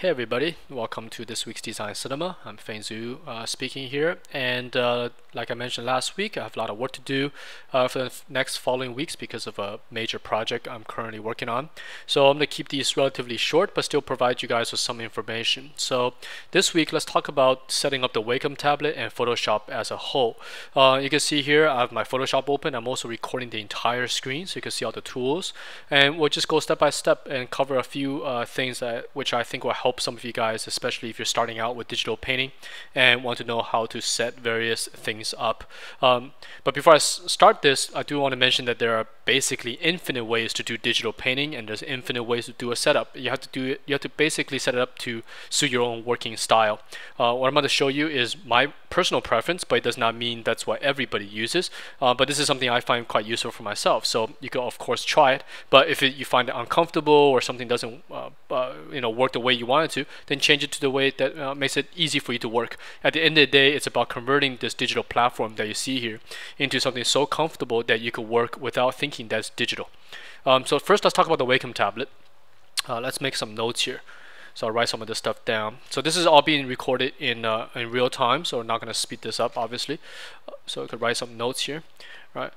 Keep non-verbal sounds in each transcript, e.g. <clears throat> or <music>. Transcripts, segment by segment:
Hey everybody, welcome to this week's Design Cinema. I'm Feng Zhu uh, speaking here and uh, like I mentioned last week I have a lot of work to do uh, for the next following weeks because of a major project I'm currently working on. So I'm going to keep these relatively short but still provide you guys with some information. So this week let's talk about setting up the Wacom tablet and Photoshop as a whole. Uh, you can see here I have my Photoshop open. I'm also recording the entire screen so you can see all the tools and we'll just go step by step and cover a few uh, things that which I think will help help some of you guys, especially if you're starting out with digital painting and want to know how to set various things up. Um, but before I start this, I do want to mention that there are basically infinite ways to do digital painting and there's infinite ways to do a setup. You have to do it, you have to basically set it up to suit your own working style. Uh, what I'm going to show you is my personal preference, but it does not mean that's what everybody uses. Uh, but this is something I find quite useful for myself. So you can of course try it, but if it, you find it uncomfortable or something doesn't uh, uh you know work the way you want it to, then change it to the way that uh, makes it easy for you to work. At the end of the day, it's about converting this digital platform that you see here into something so comfortable that you could work without thinking that's digital. Um, so first, let's talk about the Wacom tablet. Uh, let's make some notes here. So I'll write some of this stuff down. So this is all being recorded in uh, in real time, so we're not going to speed this up, obviously. So I could write some notes here, right?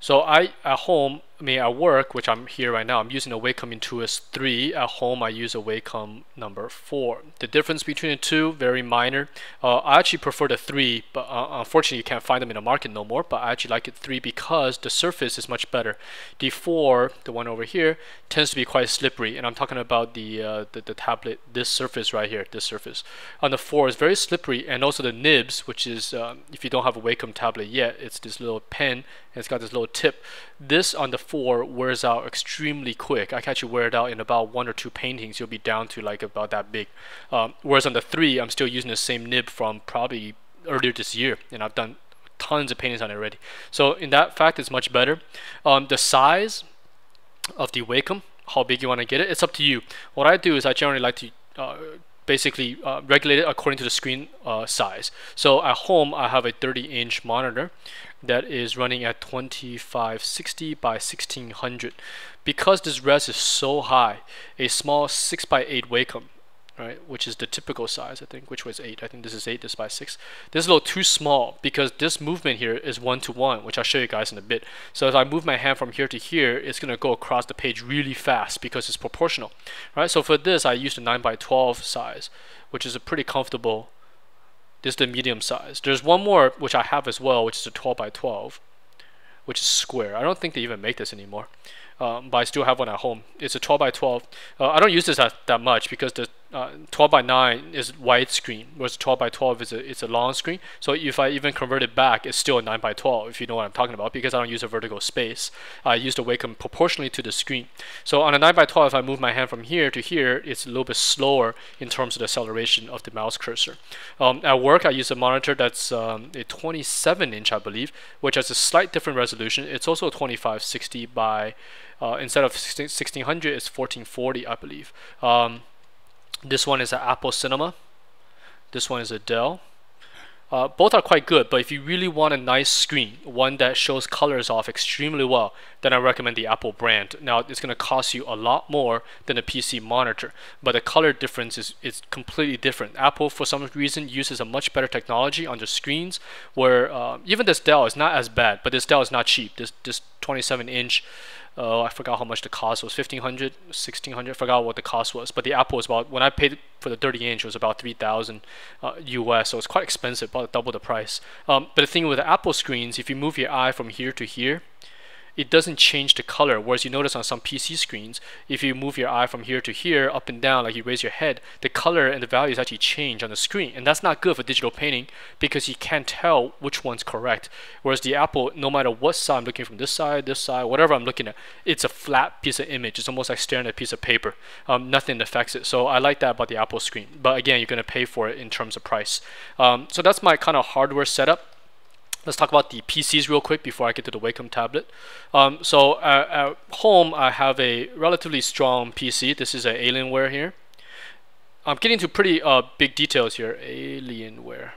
So I at home I mean, at work, which I'm here right now, I'm using a Wacom Intuos 3. At home, I use a Wacom number 4. The difference between the two, very minor. Uh, I actually prefer the 3, but uh, unfortunately, you can't find them in the market no more. But I actually like it 3 because the surface is much better. The 4, the one over here, tends to be quite slippery. And I'm talking about the, uh, the, the, tablet, this surface right here, this surface. On the 4 is very slippery. And also the nibs, which is, um, if you don't have a Wacom tablet yet, it's this little pen. And it's got this little tip. This on the 4 wears out extremely quick. I can actually wear it out in about one or two paintings. You'll be down to like about that big. Um, whereas on the 3, I'm still using the same nib from probably earlier this year, and I've done tons of paintings on it already. So in that fact, it's much better. Um, the size of the Wacom, how big you want to get it, it's up to you. What I do is I generally like to uh, basically uh, regulate it according to the screen uh, size. So at home, I have a 30 inch monitor that is running at 2560 by 1600. Because this res is so high, a small 6 by 8 Wacom right, which is the typical size, I think, which was 8. I think this is 8, this is by 6. This is a little too small because this movement here is one-to-one, -one, which I'll show you guys in a bit. So as I move my hand from here to here, it's going to go across the page really fast because it's proportional, right? So for this, I used a 9 by 12 size, which is a pretty comfortable this is the medium size. There's one more which I have as well, which is a 12 by 12, which is square. I don't think they even make this anymore, um, but I still have one at home. It's a 12 by 12. Uh, I don't use this that, that much because the uh, 12 by 9 is widescreen, whereas 12 by 12 is a, it's a long screen. So if I even convert it back, it's still a 9 by 12, if you know what I'm talking about, because I don't use a vertical space. I use the Wacom proportionally to the screen. So on a 9 by 12, if I move my hand from here to here, it's a little bit slower in terms of the acceleration of the mouse cursor. Um, at work, I use a monitor that's um, a 27 inch, I believe, which has a slight different resolution. It's also 2560 by, uh, instead of 1600, it's 1440, I believe. Um, this one is an Apple Cinema. This one is a Dell. Uh, both are quite good, but if you really want a nice screen, one that shows colors off extremely well, then I recommend the Apple brand. Now, it's going to cost you a lot more than a PC monitor, but the color difference is, is completely different. Apple, for some reason, uses a much better technology on the screens, where uh, even this Dell is not as bad, but this Dell is not cheap. This, this 27 uh, I forgot how much the cost was. 1500 1600 I forgot what the cost was. But the Apple was about when I paid for the 30 inch it was about 3000 uh, US so it's quite expensive about double the price. Um, but the thing with the Apple screens if you move your eye from here to here it doesn't change the color. Whereas you notice on some PC screens, if you move your eye from here to here, up and down, like you raise your head, the color and the values actually change on the screen. And that's not good for digital painting because you can't tell which one's correct. Whereas the Apple, no matter what side I'm looking from this side, this side, whatever I'm looking at, it's a flat piece of image. It's almost like staring at a piece of paper. Um, nothing affects it. So I like that about the Apple screen. But again, you're going to pay for it in terms of price. Um, so that's my kind of hardware setup. Let's talk about the PCs real quick before I get to the Wacom tablet. Um, so uh, at home, I have a relatively strong PC. This is an Alienware here. I'm getting to pretty uh, big details here. Alienware.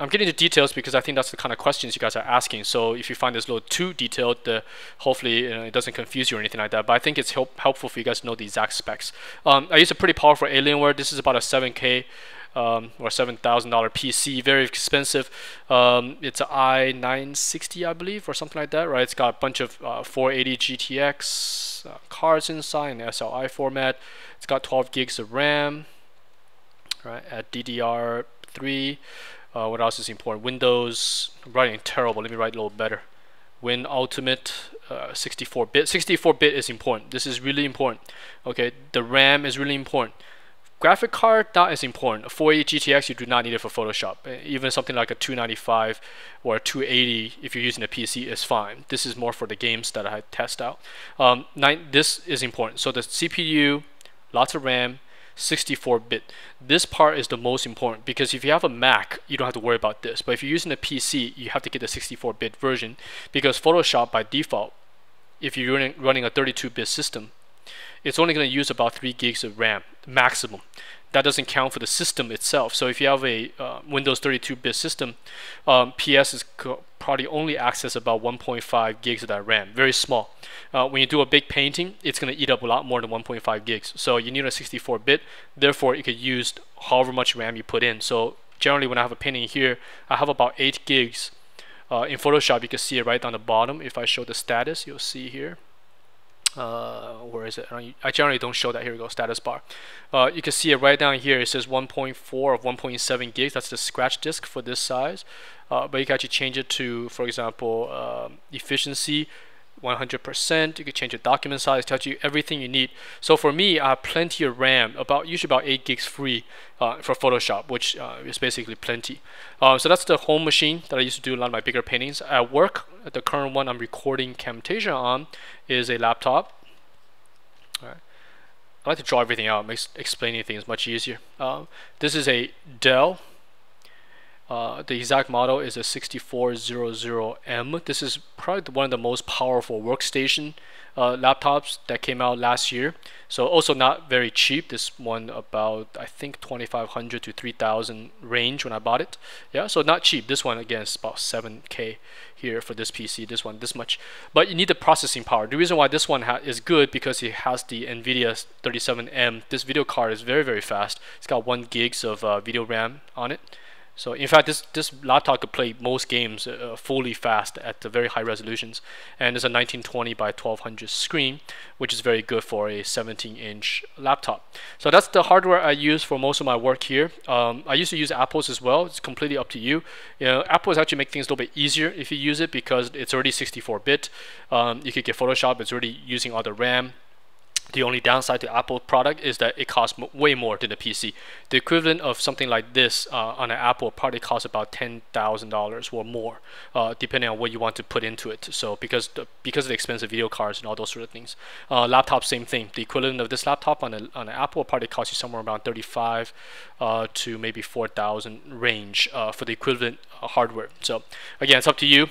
I'm getting into details because I think that's the kind of questions you guys are asking. So if you find this a little too detailed, uh, hopefully it doesn't confuse you or anything like that. But I think it's help helpful for you guys to know the exact specs. Um, I use a pretty powerful Alienware. This is about a 7K um, or $7,000 PC, very expensive. Um, it's an i960, I believe, or something like that, right? It's got a bunch of uh, 480 GTX uh, cards inside in SLI format. It's got 12 gigs of RAM, right, at DDR3. Uh, what else is important? Windows, writing terrible. Let me write a little better. Win Ultimate 64-bit. Uh, 64-bit is important. This is really important. Okay, the RAM is really important. Graphic card, not as important. A 480 GTX, you do not need it for Photoshop. Uh, even something like a 295 or a 280, if you're using a PC, is fine. This is more for the games that I test out. Um, nine, this is important. So the CPU, lots of RAM, 64-bit. This part is the most important because if you have a Mac, you don't have to worry about this. But if you're using a PC, you have to get the 64-bit version because Photoshop by default, if you're running, running a 32-bit system, it's only going to use about 3 gigs of RAM maximum. That doesn't count for the system itself. So if you have a uh, Windows 32-bit system, um, PS is probably only access about 1.5 gigs of that RAM, very small. Uh, when you do a big painting, it's going to eat up a lot more than 1.5 gigs. So you need a 64-bit, therefore you could use however much RAM you put in. So generally when I have a painting here, I have about 8 gigs. Uh, in Photoshop, you can see it right down the bottom. If I show the status, you'll see here uh, is it? I generally don't show that. Here we go, status bar. Uh, you can see it right down here. It says 1.4 or 1.7 gigs. That's the scratch disk for this size. Uh, but you can actually change it to, for example, um, efficiency 100%. You can change the document size, tells you everything you need. So for me, I have plenty of RAM, about usually about 8 gigs free uh, for Photoshop, which uh, is basically plenty. Uh, so that's the home machine that I used to do a lot of my bigger paintings. At work, the current one I'm recording Camtasia on is a laptop. I like to draw everything out, makes explaining things much easier. Uh, this is a Dell uh, the exact model is a 6400M. This is probably one of the most powerful workstation uh, laptops that came out last year. So also not very cheap. This one about I think 2500 to 3000 range when I bought it. Yeah, so not cheap. This one again is about 7k here for this PC. This one this much, but you need the processing power. The reason why this one is good because it has the NVIDIA 37M. This video card is very very fast. It's got one gigs of uh, video RAM on it. So in fact, this this laptop could play most games uh, fully fast at the very high resolutions, and it's a 1920 by 1200 screen, which is very good for a 17-inch laptop. So that's the hardware I use for most of my work here. Um, I used to use Apple's as well. It's completely up to you. You know, Apple's actually make things a little bit easier if you use it because it's already 64-bit. Um, you could get Photoshop. It's already using all the RAM the only downside to Apple product is that it costs way more than the PC. The equivalent of something like this uh, on an Apple probably costs about ten thousand dollars or more, uh, depending on what you want to put into it. So because the, because of the expensive video cards and all those sort of things, uh, laptop same thing. The equivalent of this laptop on a, on an Apple probably costs you somewhere around thirty five uh, to maybe four thousand range uh, for the equivalent uh, hardware. So again, it's up to you.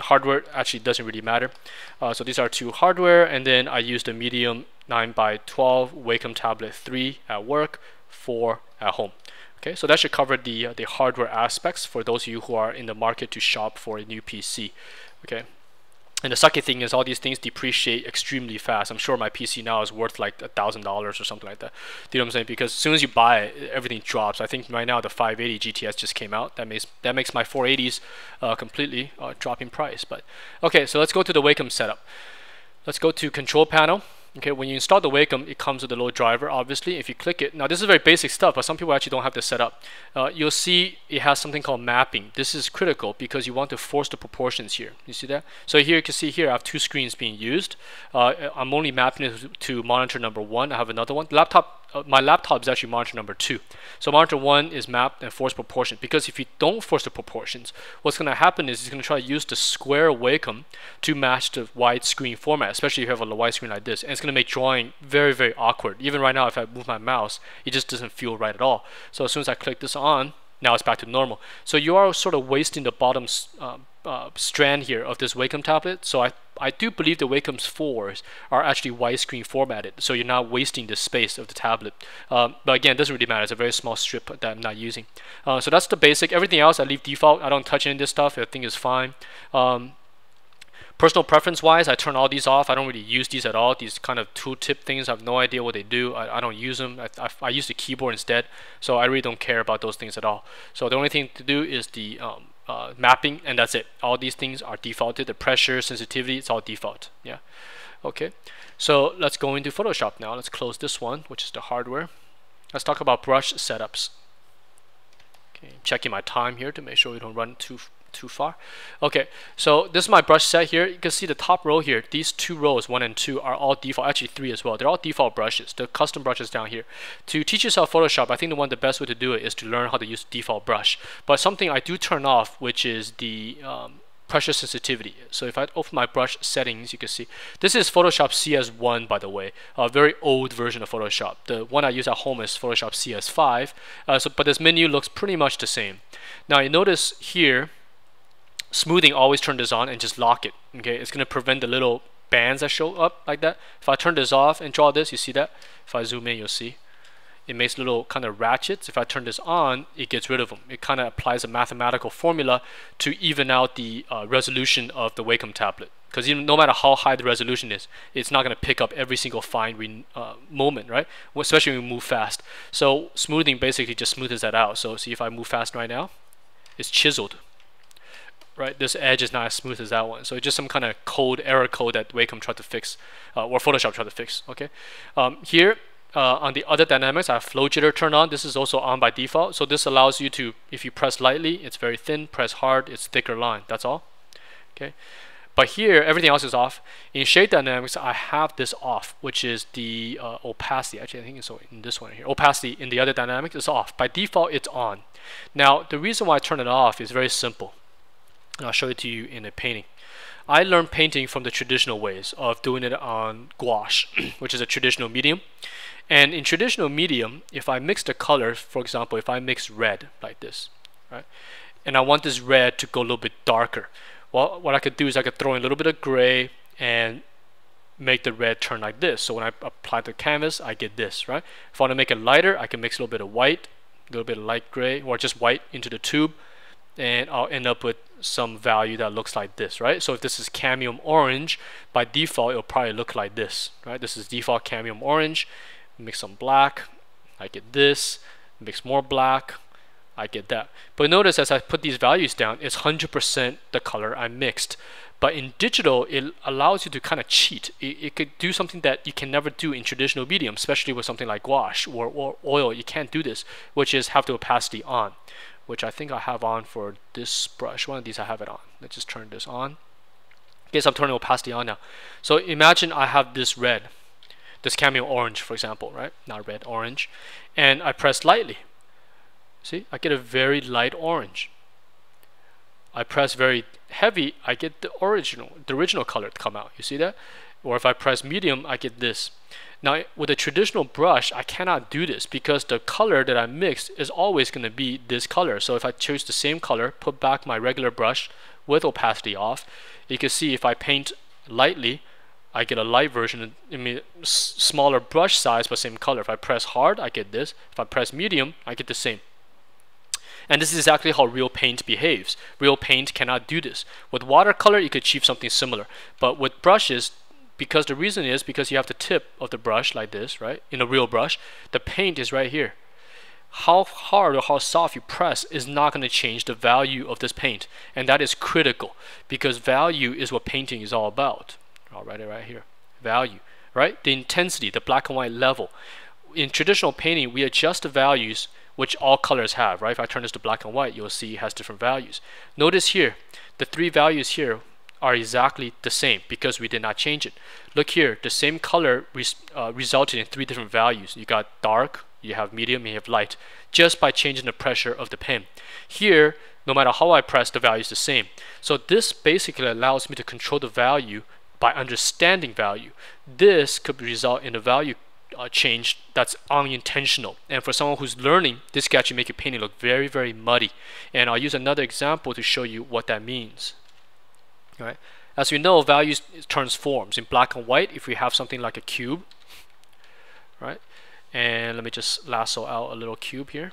hardware actually doesn't really matter. so these are two hardware, and then I use the medium 9 by 12 Wacom tablet 3 at work, 4 at home. Okay, so that should cover the, uh, the hardware aspects for those of you who are in the market to shop for a new PC. Okay, and the second thing is all these things depreciate extremely fast. I'm sure my PC now is worth like a thousand dollars or something like that. Do you know what I'm saying? Because as soon as you buy it, everything drops. I think right now the 580 GTS just came out. That makes that makes my 480s uh, completely uh, drop in price. But okay, so let's go to the Wacom setup. Let's go to Control Panel. Okay, when you install the Wacom, it comes with a little driver, obviously. If you click it, now this is very basic stuff, but some people actually don't have this set up. Uh, you'll see it has something called mapping. This is critical because you want to force the proportions here. You see that? So here you can see here I have two screens being used. Uh, I'm only mapping it to monitor number one. I have another one. The laptop uh, my laptop is actually monitor number two. So monitor one is mapped and force proportion because if you don't force the proportions, what's going to happen is it's going to try to use the square Wacom to match the widescreen format, especially if you have a widescreen like this. And it's going to make drawing very, very awkward. Even right now, if I move my mouse, it just doesn't feel right at all. So as soon as I click this on, now it's back to normal. So you are sort of wasting the bottom uh, uh, strand here of this Wacom tablet. So I, I do believe the Wacom's 4s are actually widescreen formatted, so you're not wasting the space of the tablet. Um, but again, it doesn't really matter. It's a very small strip that I'm not using. Uh, so that's the basic. Everything else I leave default. I don't touch any of this stuff. I think is fine. Um, Personal preference wise, I turn all these off. I don't really use these at all. These kind of tooltip things, I have no idea what they do. I, I don't use them. I, I, I, use the keyboard instead. So I really don't care about those things at all. So the only thing to do is the um, uh, mapping and that's it. All these things are defaulted. The pressure, sensitivity, it's all default. Yeah. Okay. So let's go into Photoshop now. Let's close this one, which is the hardware. Let's talk about brush setups. Okay, checking my time here to make sure we don't run too too far. Okay, so this is my brush set here. You can see the top row here. These two rows, one and two, are all default. Actually, three as well. They're all default brushes. The custom brushes down here. To teach yourself Photoshop, I think the one the best way to do it is to learn how to use default brush. But something I do turn off, which is the um, pressure sensitivity. So if I open my brush settings, you can see this is Photoshop CS1 by the way, a very old version of Photoshop. The one I use at home is Photoshop CS5, uh, so, but this menu looks pretty much the same. Now you notice here, smoothing always turn this on and just lock it okay? It's going to prevent the little bands that show up like that. If I turn this off and draw this you see that? If I zoom in you'll see. It makes little kind of ratchets. If I turn this on it gets rid of them it kind of applies a mathematical formula to even out the uh, resolution of the Wacom tablet. Because no matter how high the resolution is it's not going to pick up every single fine uh, moment right? Especially when we move fast. So smoothing basically just smoothes that out. So see if I move fast right now? It's chiseled right? This edge is not as smooth as that one. So it's just some kind of code, error code that Wacom tried to fix, uh, or Photoshop tried to fix, okay? Um, here, uh, on the other dynamics, I have flow jitter turned on. This is also on by default. So this allows you to, if you press lightly, it's very thin, press hard, it's thicker line, that's all, okay? But here, everything else is off. In Shape Dynamics, I have this off, which is the uh, opacity. Actually, I think it's in this one here. Opacity in the other dynamics is off. By default, it's on. Now, the reason why I turn it off is very simple. I'll show it to you in a painting. I learned painting from the traditional ways of doing it on gouache, <clears throat> which is a traditional medium. And in traditional medium, if I mix the colors, for example, if I mix red like this, right, and I want this red to go a little bit darker, well, what I could do is I could throw in a little bit of gray and make the red turn like this. So when I apply the canvas, I get this, right? If I want to make it lighter, I can mix a little bit of white, a little bit of light gray, or just white into the tube, and I'll end up with some value that looks like this, right? So if this is cadmium orange, by default, it'll probably look like this, right? This is default cadmium orange. Mix some black, I get this. Mix more black, I get that. But notice as I put these values down, it's 100% the color I mixed. But in digital, it allows you to kind of cheat. It, it, could do something that you can never do in traditional medium, especially with something like gouache or, or oil. You can't do this, which is have the opacity on which I think I have on for this brush. One of these I have it on. Let's just turn this on. Guess I'm turning opacity on now. So imagine I have this red, this cadmium orange, for example, right? Not red, orange. And I press lightly. See, I get a very light orange. I press very heavy, I get the original, the original color to come out. You see that? Or if I press medium, I get this. Now with a traditional brush, I cannot do this because the color that I mixed is always going to be this color. So if I choose the same color, put back my regular brush with opacity off, you can see if I paint lightly, I get a light version, I mean smaller brush size but same color. If I press hard, I get this. If I press medium, I get the same. And this is exactly how real paint behaves. Real paint cannot do this. With watercolor, you could achieve something similar. But with brushes, because the reason is because you have the tip of the brush like this, right? In a real brush, the paint is right here. How hard or how soft you press is not going to change the value of this paint. And that is critical because value is what painting is all about. I'll write it right here. Value, right? The intensity, the black and white level. In traditional painting, we adjust the values which all colors have, right? If I turn this to black and white, you'll see it has different values. Notice here, the three values here, are exactly the same because we did not change it. Look here, the same color res uh, resulted in three different values. You got dark, you have medium, you have light, just by changing the pressure of the pen. Here, no matter how I press, the value is the same. So this basically allows me to control the value by understanding value. This could result in a value uh, change that's unintentional. And for someone who's learning, this can actually make your painting look very, very muddy. And I'll use another example to show you what that means. Right? As we know, values transforms in black and white if we have something like a cube, right? And let me just lasso out a little cube here.